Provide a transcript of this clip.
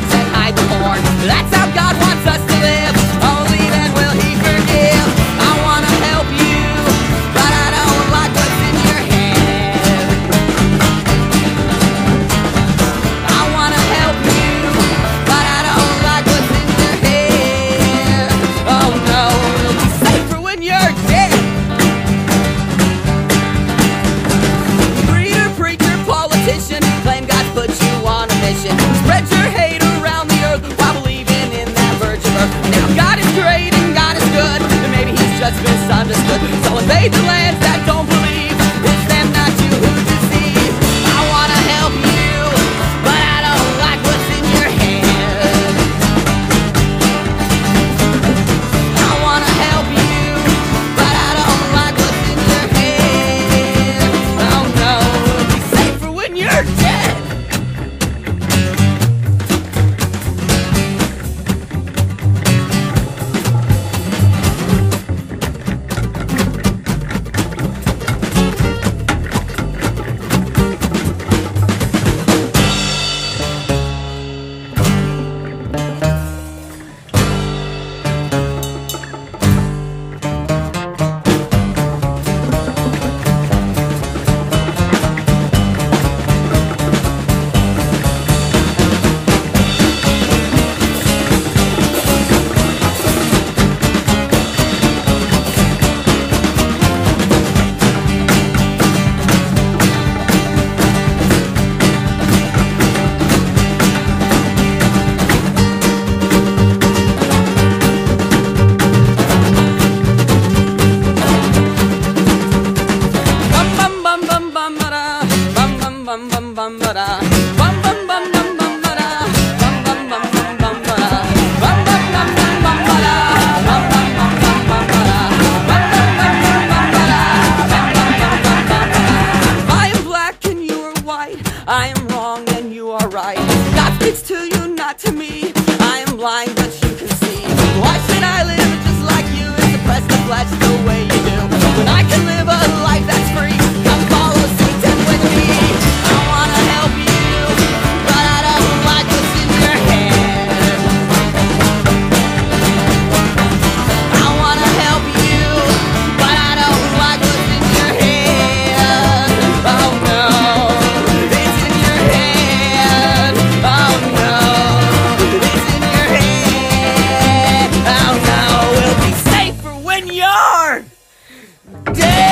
drugs and hide the porn. That's Yeah!